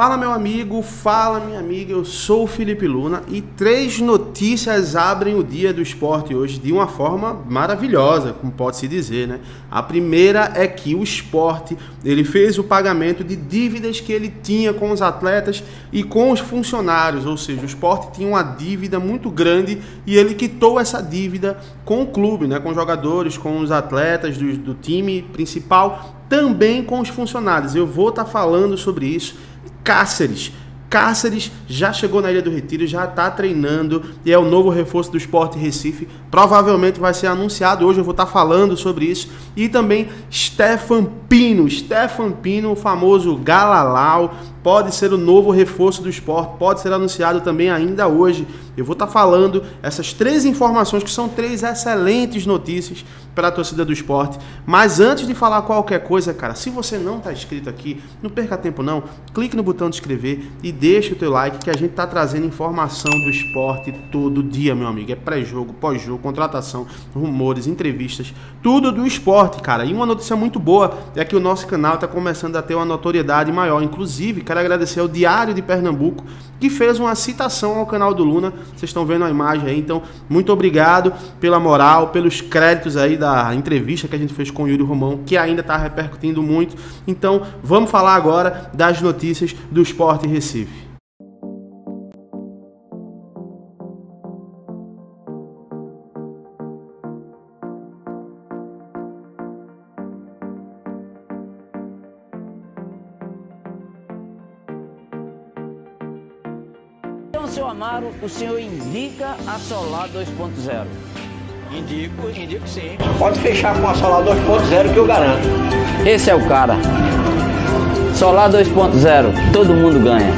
Fala meu amigo, fala minha amiga, eu sou o Felipe Luna e três notícias abrem o dia do esporte hoje de uma forma maravilhosa, como pode se dizer, né? A primeira é que o esporte ele fez o pagamento de dívidas que ele tinha com os atletas e com os funcionários, ou seja, o esporte tinha uma dívida muito grande e ele quitou essa dívida com o clube, né? Com os jogadores, com os atletas do, do time principal, também com os funcionários. Eu vou estar tá falando sobre isso Cáceres. Cáceres já chegou na Ilha do Retiro, já está treinando e é o novo reforço do Esporte Recife. Provavelmente vai ser anunciado hoje, eu vou estar tá falando sobre isso. E também Stefan Pino, Stefan Pino, o famoso Galalau, pode ser o novo reforço do esporte, pode ser anunciado também ainda hoje. Eu vou estar tá falando essas três informações que são três excelentes notícias para a torcida do esporte. Mas antes de falar qualquer coisa, cara, se você não está inscrito aqui, não perca tempo não, clique no botão de inscrever e deixe o teu like que a gente está trazendo informação do esporte todo dia, meu amigo. É pré-jogo, pós-jogo, contratação, rumores, entrevistas, tudo do esporte, cara. E uma notícia muito boa é que o nosso canal está começando a ter uma notoriedade maior. Inclusive, quero agradecer ao Diário de Pernambuco que fez uma citação ao canal do Luna. Vocês estão vendo a imagem aí, então muito obrigado pela moral, pelos créditos aí da entrevista que a gente fez com o Yuri Romão, que ainda está repercutindo muito. Então vamos falar agora das notícias do Esporte Recife. Seu Amaro, o senhor indica a Solar 2.0? Indico, indico sim. Pode fechar com a Solar 2.0 que eu garanto. Esse é o cara. Solar 2.0, todo mundo ganha.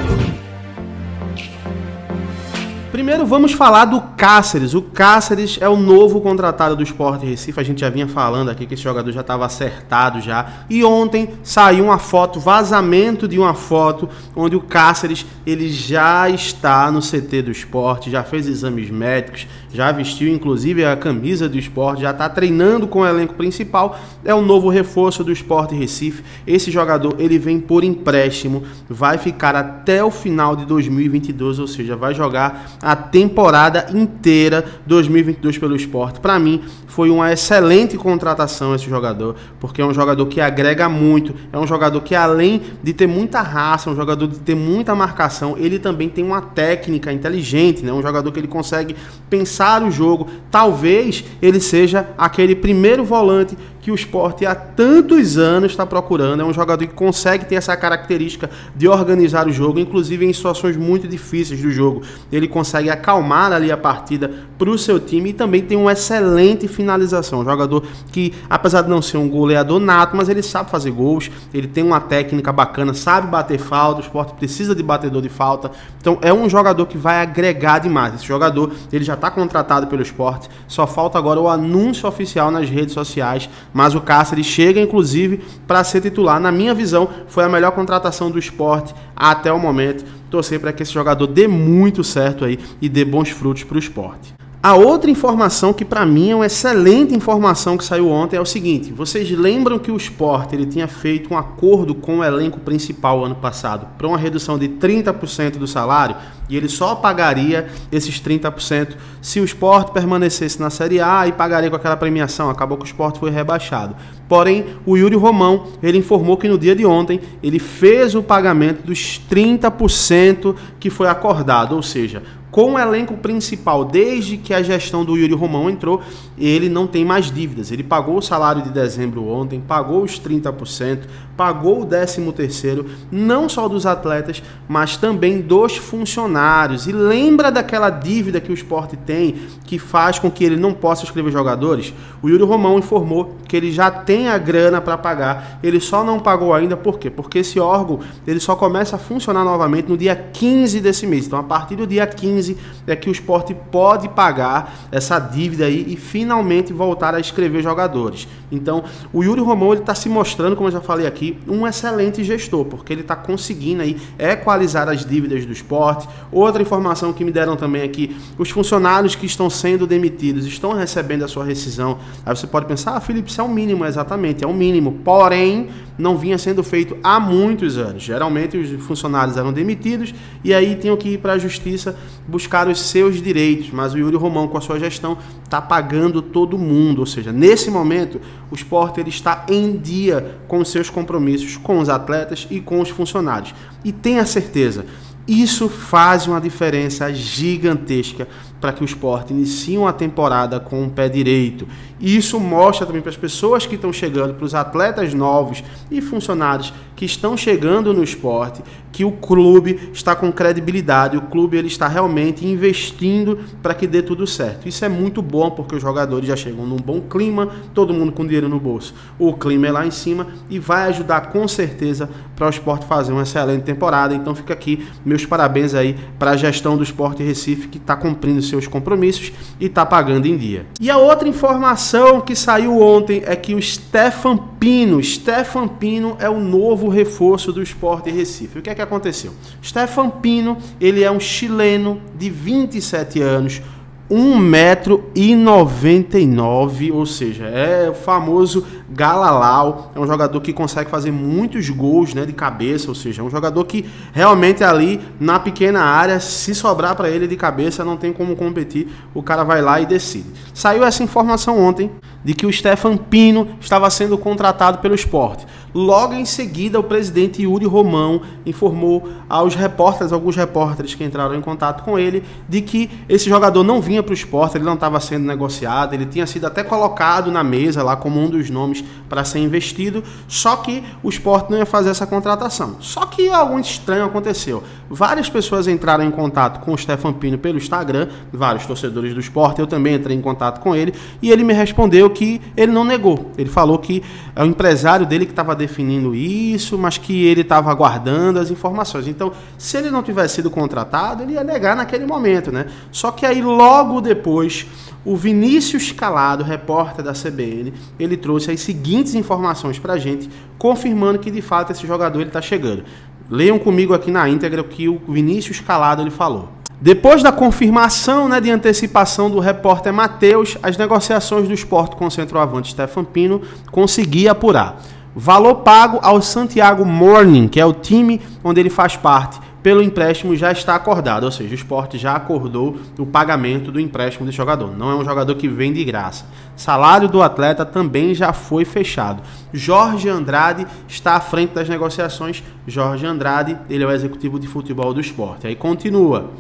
Primeiro vamos falar do Cáceres. O Cáceres é o novo contratado do Sport Recife. A gente já vinha falando aqui que esse jogador já estava acertado já. E ontem saiu uma foto, vazamento de uma foto, onde o Cáceres ele já está no CT do esporte, já fez exames médicos, já vestiu inclusive a camisa do esporte, já está treinando com o elenco principal. É o novo reforço do Sport Recife. Esse jogador ele vem por empréstimo, vai ficar até o final de 2022, ou seja, vai jogar a temporada inteira 2022 pelo esporte. Para mim, foi uma excelente contratação esse jogador, porque é um jogador que agrega muito, é um jogador que além de ter muita raça, um jogador de ter muita marcação, ele também tem uma técnica inteligente, né? Um jogador que ele consegue pensar o jogo. Talvez ele seja aquele primeiro volante que o esporte há tantos anos está procurando. É um jogador que consegue ter essa característica de organizar o jogo, inclusive em situações muito difíceis do jogo. Ele consegue acalmar ali a partida para o seu time e também tem uma excelente finalização. Um jogador que, apesar de não ser um goleador nato, mas ele sabe fazer gols, ele tem uma técnica bacana, sabe bater falta, o esporte precisa de batedor de falta. Então é um jogador que vai agregar demais. Esse jogador ele já está contratado pelo esporte, só falta agora o anúncio oficial nas redes sociais mas o Cáceres chega inclusive para ser titular. Na minha visão, foi a melhor contratação do esporte até o momento. Torcer para que esse jogador dê muito certo aí e dê bons frutos para o esporte. A outra informação que para mim é uma excelente informação que saiu ontem é o seguinte: vocês lembram que o Sport ele tinha feito um acordo com o elenco principal ano passado para uma redução de 30% do salário e ele só pagaria esses 30% se o Sport permanecesse na Série A e pagaria com aquela premiação. Acabou que o Sport foi rebaixado. Porém, o Yuri Romão ele informou que no dia de ontem ele fez o pagamento dos 30% que foi acordado, ou seja, com o elenco principal, desde que a gestão do Yuri Romão entrou, ele não tem mais dívidas. Ele pagou o salário de dezembro ontem, pagou os 30%, pagou o 13º, não só dos atletas, mas também dos funcionários. E lembra daquela dívida que o esporte tem, que faz com que ele não possa escrever jogadores? O Yuri Romão informou que ele já tem a grana para pagar, ele só não pagou ainda, por quê? Porque esse órgão ele só começa a funcionar novamente no dia 15 desse mês. Então, a partir do dia 15 15 é que o esporte pode pagar essa dívida aí e finalmente voltar a escrever jogadores. Então, o Yuri Romão está se mostrando, como eu já falei aqui, um excelente gestor, porque ele está conseguindo aí equalizar as dívidas do esporte. Outra informação que me deram também aqui, os funcionários que estão sendo demitidos estão recebendo a sua rescisão. Aí você pode pensar, ah, Felipe, isso é o mínimo, exatamente, é o mínimo. Porém, não vinha sendo feito há muitos anos. Geralmente os funcionários eram demitidos e aí tinham que ir para a justiça buscar os seus direitos. Mas o Yuri Romão, com a sua gestão, está pagando todo mundo. Ou seja, nesse momento, o esporte ele está em dia com os seus compromissos com os atletas e com os funcionários. E tenha certeza, isso faz uma diferença gigantesca para que o esporte inicie uma temporada com o pé direito. E isso mostra também para as pessoas que estão chegando, para os atletas novos e funcionários que estão chegando no esporte, que o clube está com credibilidade, o clube ele está realmente investindo para que dê tudo certo. Isso é muito bom porque os jogadores já chegam num bom clima, todo mundo com dinheiro no bolso. O clima é lá em cima e vai ajudar com certeza para o esporte fazer uma excelente temporada. Então fica aqui meus parabéns aí para a gestão do Esporte Recife que está cumprindo seus compromissos e está pagando em dia. E a outra informação que saiu ontem é que o Stefan Pino, Stefan Pino é o novo reforço do Esporte Recife. O que é que aconteceu? Stefan Pino, ele é um chileno de 27 anos, 1,99m, ou seja, é o famoso Galalau, é um jogador que consegue fazer muitos gols né, de cabeça, ou seja, é um jogador que realmente ali na pequena área, se sobrar para ele de cabeça, não tem como competir, o cara vai lá e decide. Saiu essa informação ontem de que o Stefan Pino estava sendo contratado pelo esporte. Logo em seguida, o presidente Yuri Romão informou aos repórteres, alguns repórteres que entraram em contato com ele, de que esse jogador não vinha para o esporte, ele não estava sendo negociado, ele tinha sido até colocado na mesa lá como um dos nomes para ser investido, só que o esporte não ia fazer essa contratação. Só que algo estranho aconteceu. Várias pessoas entraram em contato com o Stefan Pino pelo Instagram, vários torcedores do esporte, eu também entrei em contato com ele, e ele me respondeu que ele não negou. Ele falou que é o empresário dele que estava definindo isso, mas que ele estava aguardando as informações. Então, se ele não tivesse sido contratado, ele ia negar naquele momento, né? Só que aí logo depois, o Vinícius Calado, repórter da CBN, ele trouxe as seguintes informações para a gente, confirmando que de fato esse jogador está chegando. Leiam comigo aqui na íntegra o que o Vinícius Calado ele falou. Depois da confirmação né, de antecipação do repórter Matheus, as negociações do esporte com o centroavante Stefan Pino conseguia apurar. Valor pago ao Santiago Morning, que é o time onde ele faz parte, pelo empréstimo já está acordado, ou seja, o esporte já acordou o pagamento do empréstimo do jogador. Não é um jogador que vem de graça. Salário do atleta também já foi fechado. Jorge Andrade está à frente das negociações. Jorge Andrade, ele é o executivo de futebol do esporte. Aí continua.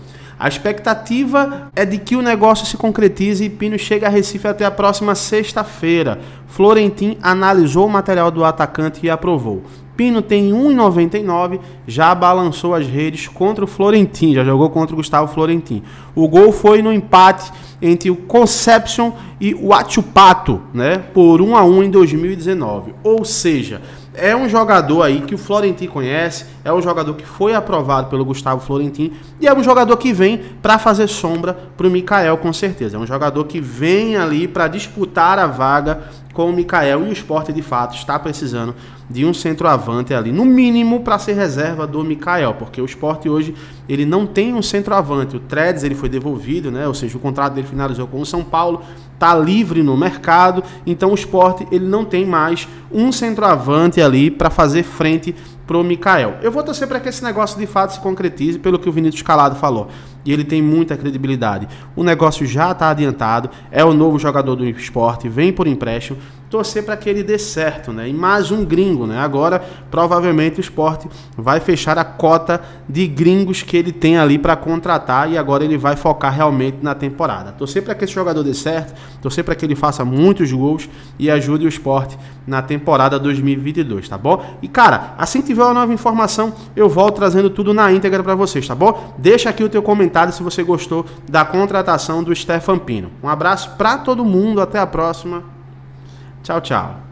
A expectativa é de que o negócio se concretize e Pino chegue a Recife até a próxima sexta-feira. Florentin analisou o material do atacante e aprovou. Pino tem 1,99, já balançou as redes contra o Florentin, já jogou contra o Gustavo Florentin. O gol foi no empate entre o Conception e o Achupato, né, por 1 a 1 em 2019. Ou seja, é um jogador aí que o Florentin conhece, é um jogador que foi aprovado pelo Gustavo Florentin e é um jogador que vem para fazer sombra para o Mikael, com certeza. É um jogador que vem ali para disputar a vaga com o Mikael e o esporte de fato está precisando de um centroavante ali, no mínimo para ser reserva do Mikael, porque o esporte hoje ele não tem um centroavante. O Tredes ele foi devolvido, né? Ou seja, o contrato dele finalizou com o São Paulo, está livre no mercado, então o esporte ele não tem mais um centroavante ali para fazer frente pro Mikael. Eu vou torcer para que esse negócio de fato se concretize, pelo que o Vinícius Calado falou. E ele tem muita credibilidade. O negócio já está adiantado, é o novo jogador do esporte, vem por empréstimo. Torcer para que ele dê certo, né? E mais um gringo, né? Agora, provavelmente o esporte vai fechar a cota de gringos que ele tem ali para contratar e agora ele vai focar realmente na temporada. Torcer para que esse jogador dê certo, torcer para que ele faça muitos gols e ajude o esporte na temporada 2022, tá bom? E cara, assim que tiver uma nova informação, eu volto trazendo tudo na íntegra para vocês, tá bom? Deixa aqui o teu comentário se você gostou da contratação do Stefan Pino. Um abraço para todo mundo, até a próxima. Tchau, tchau.